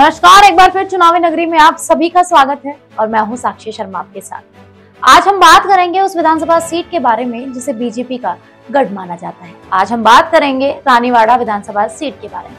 नमस्कार, एक बार फिर चुनावी नगरी में आप सभी का स्वागत है और मैं हूँ साक्षी शर्मा आपके साथ। आज हम बात करेंगे उस विधानसभा सीट के बारे में जिसे बीजेपी का गढ़ माना जाता है। आज हम बात करेंगे रानीवाड़ा विधानसभा सीट के बारे में।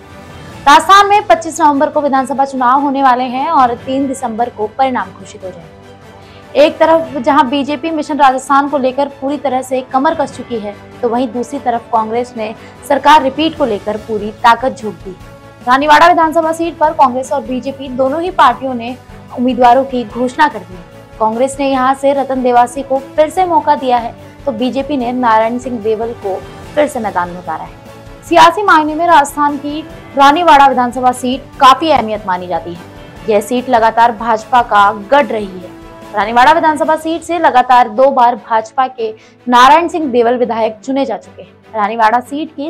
राजस्थान में 25 नवंबर को विधानसभा चुनाव होने वाले हैं और 3 दिसंबर को परिणाम घोषित हो जाएँगे। एक तरफ़ जहाँ बीजेपी मिशन राजस्थान को लेकर पूरी तरह से कमर कस चुकी है तो वहीं दूसरी तरफ़ कांग्रेस ने सरकार रिपीट को लेकर पूरी ताकत झोंक दी। रानीवाड़ा विधानसभा सीट पर कांग्रेस और बीजेपी दोनों ही पार्टियों ने उम्मीदवारों की घोषणा कर दी। कांग्रेस ने यहाँ से रतन देवासी को फिर से मौका दिया है तो बीजेपी ने नारायण सिंह देवल को फिर से मैदान में उतारा है। सियासी मायने में राजस्थान की रानीवाड़ा विधानसभा सीट काफ़ी अहमियत मानी जाती है। यह सीट लगातार भाजपा का गढ़ रही है। रानीवाड़ा विधानसभा सीट से लगातार दो बार भाजपा के नारायण सिंह देवल विधायक चुने जा चुके हैं। रानीवाड़ा सीट की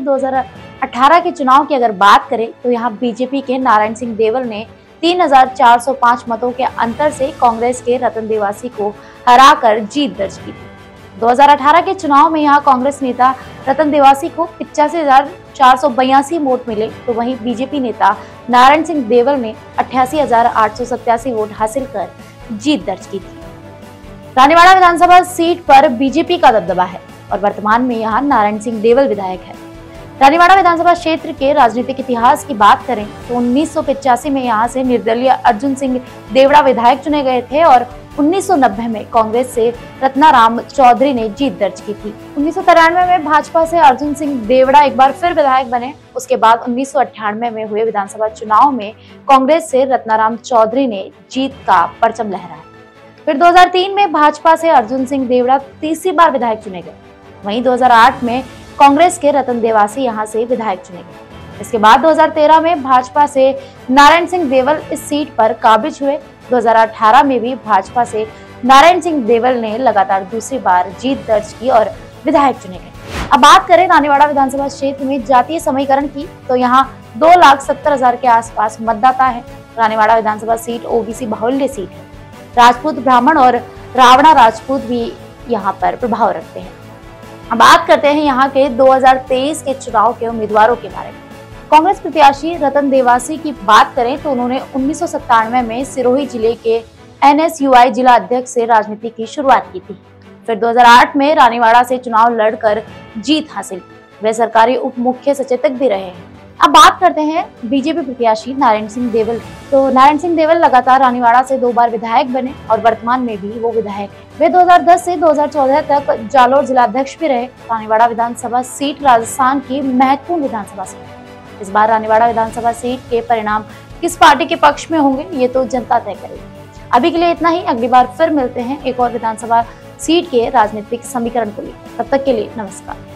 2018 के चुनाव की अगर बात करें तो यहाँ बीजेपी के नारायण सिंह देवल ने 3,405 मतों के अंतर से कांग्रेस के रतन देवासी को हराकर जीत दर्ज की थी। 2018 के चुनाव में यहाँ कांग्रेस नेता रतन देवासी को पिचासी वोट मिले तो वहीं बीजेपी नेता नारायण सिंह देवल ने अठासी वोट हासिल कर जीत दर्ज की थी। रानीवाड़ा विधानसभा सीट पर बीजेपी का दबदबा है और वर्तमान में यहाँ नारायण सिंह देवल विधायक है। रानीवाड़ा विधानसभा क्षेत्र के राजनीतिक इतिहास की बात करें तो उन्नीस में यहाँ से निर्दलीय अर्जुन सिंह देवड़ा विधायक चुने गए थे और 1990 में कांग्रेस से रत्नाराम चौधरी ने जीत दर्ज की थी। उन्नीस सौ तिरानवे में भाजपा से अर्जुन सिंह देवड़ा एक बार फिर विधायक बने, उसके बाद उन्नीस सौ अठानवे में हुए विधानसभा चुनाव में कांग्रेस से रत्नाराम चौधरी ने जीत का परचम लहराया। फिर 2003 में भाजपा से अर्जुन सिंह देवड़ा तीसरी बार विधायक चुने गए। वहीं 2008 में कांग्रेस के रतन देवासी यहाँ से विधायक चुने गए। इसके बाद 2013 में भाजपा से नारायण सिंह देवल इस सीट पर काबिज हुए। 2018 में भी भाजपा से नारायण सिंह देवल ने लगातार दूसरी बार जीत दर्ज की और विधायक चुने गए। अब बात करें रानीवाड़ा विधानसभा क्षेत्र में जातीय समीकरण की तो यहाँ दो लाख सत्तर हज़ार के आसपास मतदाता है। रानीवाड़ा विधानसभा सीट ओबीसी बाहुल्य सीट है। राजपूत ब्राह्मण और रावणा राजपूत भी यहाँ पर प्रभाव रखते हैं। बात करते हैं यहाँ के 2023 के चुनाव के उम्मीदवारों के बारे में। कांग्रेस प्रत्याशी रतन देवासी की बात करें तो उन्होंने उन्नीस सौ सत्तानवे में सिरोही ज़िले के एनएसयूआई जिला अध्यक्ष से राजनीति की शुरुआत की थी। फिर 2008 में रानीवाड़ा से चुनाव लड़कर जीत हासिल की। वे सरकारी उप मुख्य सचेतक भी रहे हैं। अब बात करते हैं बीजेपी प्रत्याशी नारायण सिंह देवल। तो नारायण सिंह देवल लगातार रानीवाड़ा से दो बार विधायक बने और वर्तमान में भी वो विधायक। वे 2010 से 2014 तक जालोर जिला अध्यक्ष भी रहे। रानीवाड़ा विधानसभा सीट राजस्थान की महत्वपूर्ण विधानसभा सीट इस बार रानीवाड़ा विधानसभा सीट के परिणाम किस पार्टी के पक्ष में होंगे, ये तो जनता तय करेगी। अभी के लिए इतना ही। अगली बार फिर मिलते हैं एक और विधानसभा सीट के राजनीतिक समीकरण को लेकर। तब तक के लिए नमस्कार।